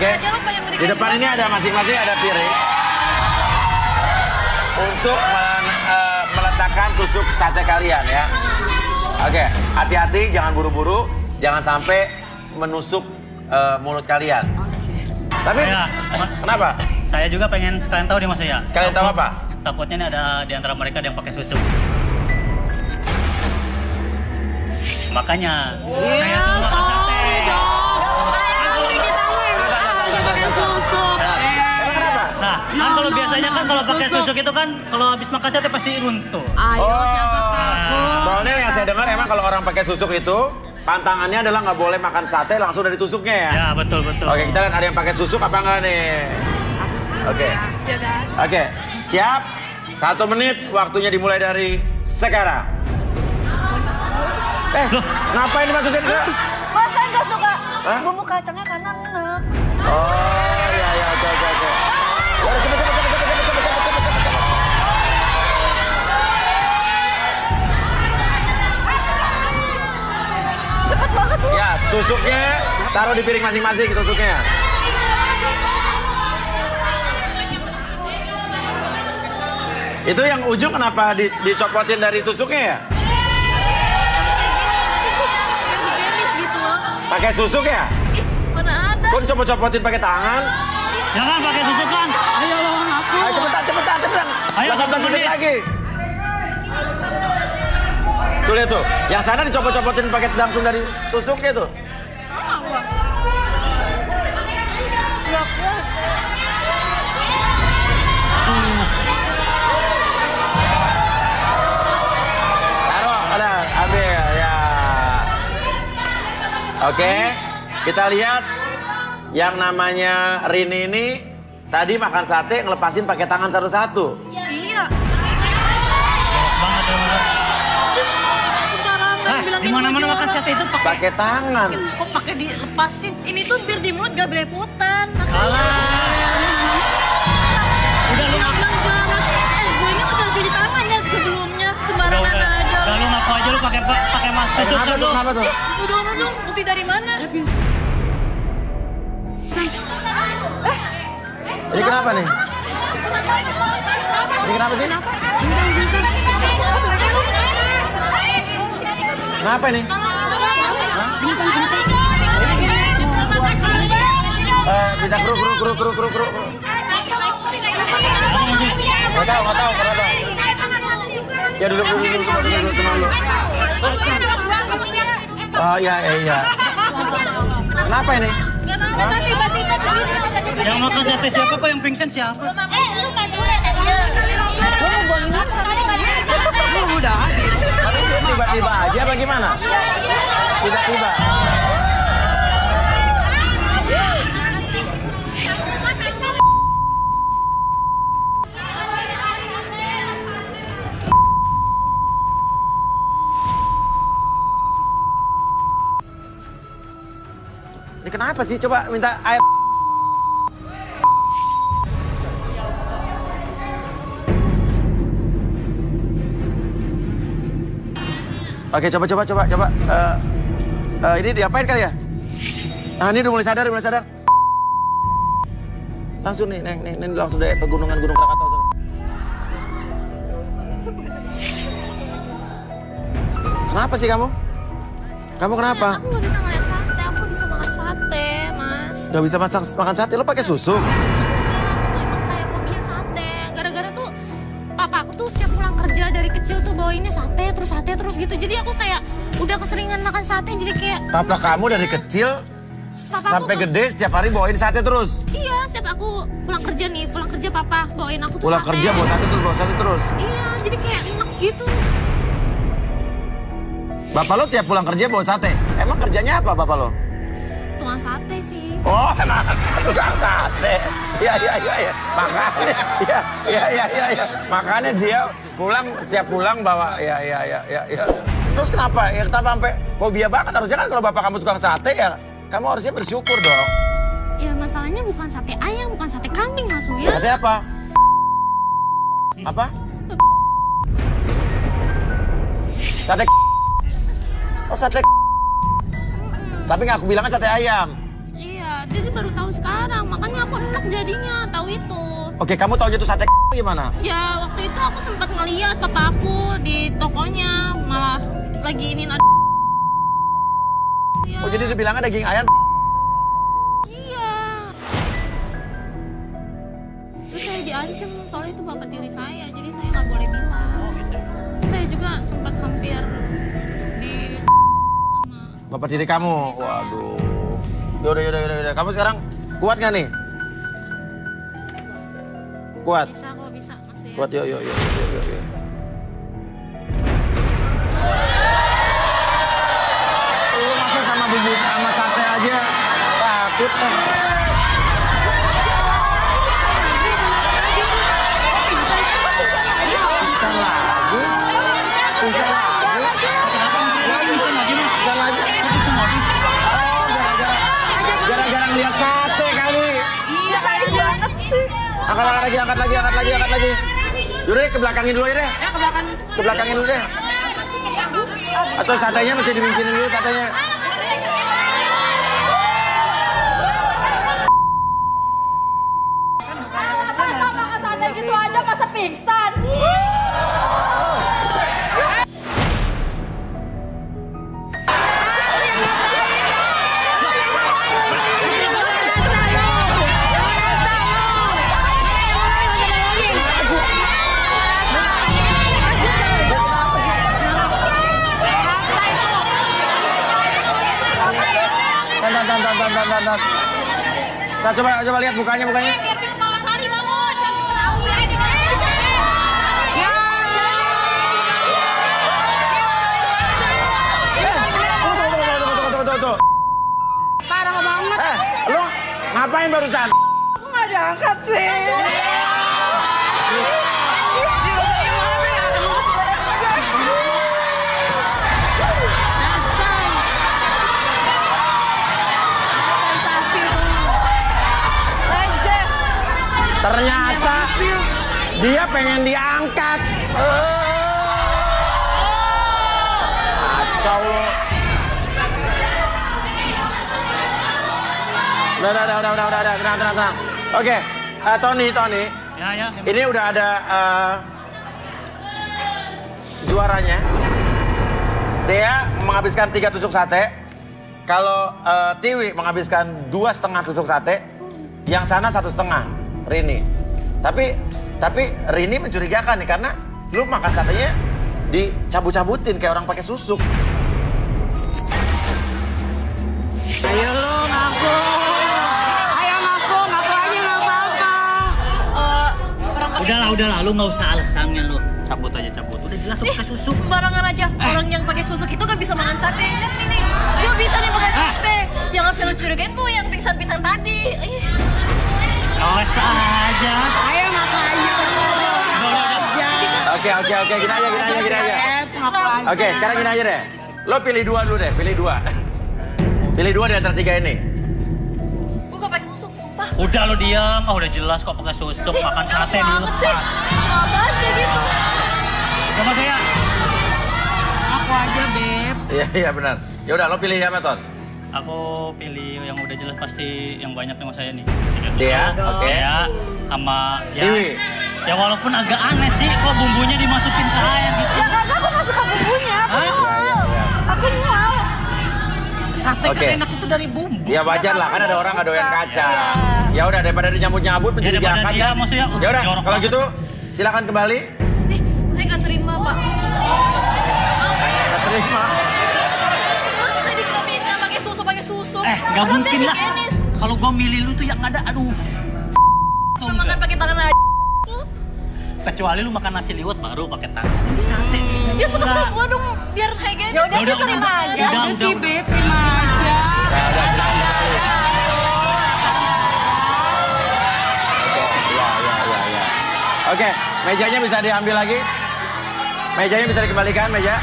Mudik Di depan ini ada masing-masing ada piring. Untuk men- eh, meletakkan tusuk sate kalian ya. Oke, hati-hati jangan buru-buru, jangan sampai menusuk eh, mulut kalian. Tapi Ya, kenapa? Saya juga pengen sekalian tahu nih mas ya. Sekalian tahu apa? Takutnya nih ada di antara mereka ada yang pakai susu. Makanya saya suruh kan kalau biasanya kan kalau pakai susu itu kan kalau habis makan sate pasti runtuh. Ayo Oh. siapa takut. Soalnya yang saya dengar emang kalau orang pakai susuk itu pantangannya adalah nggak boleh makan sate langsung dari tusuknya ya. Ya betul betul. Oke, kita lihat ada yang pakai susuk apa enggak nih? Oke. Ya kan? Oke, siap? Satu menit, waktunya dimulai dari sekarang. Eh, ngapain dimasukin ke? Mas saya nggak suka Hah? bumbu kacangnya karena enak. Oh, ya, ya, oke, oke, oke. Cepet, Ya, tusuknya taruh di piring masing-masing tusuknya. Itu yang ujung kenapa di- dicopotin dari tusuknya ya? Gitu. Pakai susuk ya? Ih, mana ada? Kok dicopot-copotin pakai tangan? Jangan pakai susu kan. Ayo lawan aku. Ayo cepetan, cepetan, cepetan. Ayo, 18 satu detik menit. lagi. Tuh lihat tuh, yang sana dicopot-copotin pakai langsung dari tusuknya tuh. Ya, ya. Taruh, ada, ambil ya. Oke, kita lihat yang namanya Rini ini tadi makan sate ngelepasin pakai tangan satu-satu. Iya. Ya. Bilangin di mana-mana gua makan sate itu pakai Pakai tangan. kok pakai dilepasin? Ini tuh biar di mulut gak belepotan. Makanya. Alah. Udah lu ngaku. bilang jarang. Eh, gue ini udah cuci tangan ya sebelumnya. Sembarangan udah. aja. Udah lu ngaku aja lu pakai pakai mas susu kenapa kan tuh? lu. Kenapa tuh? Eh, nuduh-nuduh. Bukti dari mana? Ini kenapa nih? Ini kenapa sih? Kenapa ini? Eh, kita kru kru kru kru kru kru. Nggak tahu, nggak tahu kenapa. Ya duduk dulu, duduk dulu, duduk dulu. Oh iya, iya. Kenapa ini? Tiba-tiba begini. Yang makan sate siapa kok yang pingsan siapa? Eh, lu maduran aja. Oh, gua ingat sate udah habis. Tiba-tiba aja bagaimana? Tiba-tiba. Ini kenapa sih? Coba minta air. Oke, coba coba coba coba. Eh, eh, ini diapain kali ya? Nah, ini udah mulai sadar, udah mulai sadar. Langsung nih, neng, neng, neng langsung dari pegunungan Gunung Krakatau. Kenapa sih kamu? Kamu kenapa? Aku gak bisa Gak bisa masak makan sate, lo pakai susu? Aku tuh emang kayak fobia sate. Gara-gara tuh papa aku tuh setiap pulang kerja dari kecil tuh bawainnya sate terus sate terus gitu. Jadi aku kayak udah keseringan makan sate jadi kayak Papa kamu dari kecil Papa aku sampai tuh- gede setiap hari bawain sate terus. Iya, setiap aku pulang kerja nih, pulang kerja papa bawain aku tuh Pulang sate. kerja bawa sate terus, bawa sate terus. Iya, jadi kayak enak gitu. Bapak lo tiap pulang kerja bawa sate. Emang kerjanya apa bapak lo? Tukang sate sih. Oh, emang tukang sate. Iya, iya, iya, iya. Makanya, iya, iya, iya, iya, iya. Makanya dia pulang, tiap pulang bawa, ya, ya, ya, ya, ya. Terus kenapa? Ya kenapa sampai fobia banget? Harusnya kan kalau bapak kamu tukang sate ya, kamu harusnya bersyukur dong. Ya masalahnya bukan sate ayam, bukan sate kambing Mas ya. Sate apa? Apa? Sate Oh, sate Tapi nggak aku bilang kan sate ayam. Jadi baru tahu sekarang. Makanya aku enak jadinya tahu itu. Oke, kamu tahu itu sate gimana? Ya waktu itu aku sempat ngeliat papa aku di tokonya malah lagi ini ada. Ya, Oh, jadi dibilangnya daging ayam. iya. Terus saya diancam soalnya itu bapak tiri saya, jadi saya nggak boleh bilang. Saya juga sempat hampir di sama Bapak diri kamu. Waduh. Yaudah, yaudah, yaudah, yaudah. Kamu sekarang kuat nggak nih? Kuat. bisa kok bisa mas ya. Kuat, yuk, yuk, yuk, yuk, yuk, yuk. Lu masa sama bumbu sama sate aja takut kan? Angkat, angkat lagi, angkat lagi, angkat lagi, angkat lagi. Yaudah, ke belakangin dulu ya deh. Ya, ke belakang. Ke belakangin dulu deh. Atau satenya mesti dimincinin dulu satenya. Gitu aja masa pingsan? Dan. Nah, coba, coba lihat mukanya, mukanya. Eh. Parah banget. Eh, lu ngapain barusan? Aku nggak diangkat sih. Ternyata dia pengen diangkat. Kacau lo. Udah, udah, udah, udah, udah, udah, tenang, tenang, tenang. Oke, eh, Tony, Tony, Ya, ya. ini udah ada eh, juaranya. Dia menghabiskan tiga tusuk sate. Kalau eh, Tiwi menghabiskan dua setengah tusuk sate, yang sana satu setengah, Rini. Tapi tapi Rini mencurigakan nih karena lu makan satenya dicabut-cabutin kayak orang pakai susuk. Ayo lu ngaku. Ayo ngaku, ngaku aja nggak apa-apa. Eh, pakai Udahlah, udahlah. Lu nggak usah alasannya lu. Cabut aja, cabut. Udah jelas lu pakai susu. sembarangan aja. Orang yang pakai susuk itu kan bisa makan sate. Lihat nih nih, dia bisa nih makan Ah. sate. Yang harus lu curigain tuh yang pingsan-pingsan tadi. Ih. Awas aja. Ayo aja. Udah. Oke oke oke gini aja gini aja gini aja. Oke sekarang gini aja deh. Lo pilih dua dulu deh, pilih dua. Pilih dua di antara tiga ini. Gue gak pakai susuk, sumpah. Udah lu diam. Ah, udah jelas kok pakai susu. Makan sate di sih. Coba aja gitu. Udah mas ya. Ngaku aja, Beb. Iya iya benar. Ya udah lo pilih apa Ton? Aku pilih yang udah jelas pasti yang banyak sama saya nih. Dia, oke. Ya, sama ya. Tiwi. Ya walaupun agak aneh sih kok bumbunya dimasukin ke air gitu. Ya kagak, aku gak suka bumbunya. Aku mau. Aku mau. Sate Oke. kan enak itu dari bumbu. Ya wajar lah kan ada orang nggak doyan kaca. Ya udah daripada dinyambut-nyambut Ya, daripada mencurigakan dia, kan. maksudnya, uh, Ya udah kalau banget. gitu silakan kembali. Nih, saya gak terima, Pak. Gak terima. Susu. Eh, nggak mungkin lah. Kalau gua milih lu tuh yang ada, aduh. Tuh, Makan enggak. pakai tangan aja. Kecuali lu makan nasi liwet baru pakai tangan. Ini sate. Dia suka-suka Enggak. gua dong, biar higienis. Ya udah Ya sih udah, terima aja. Udah, Udah udah, sih, udah. Beb, terima aja. Ya. Ya ya ya ya. Oke, mejanya bisa diambil lagi. Mejanya bisa dikembalikan, meja.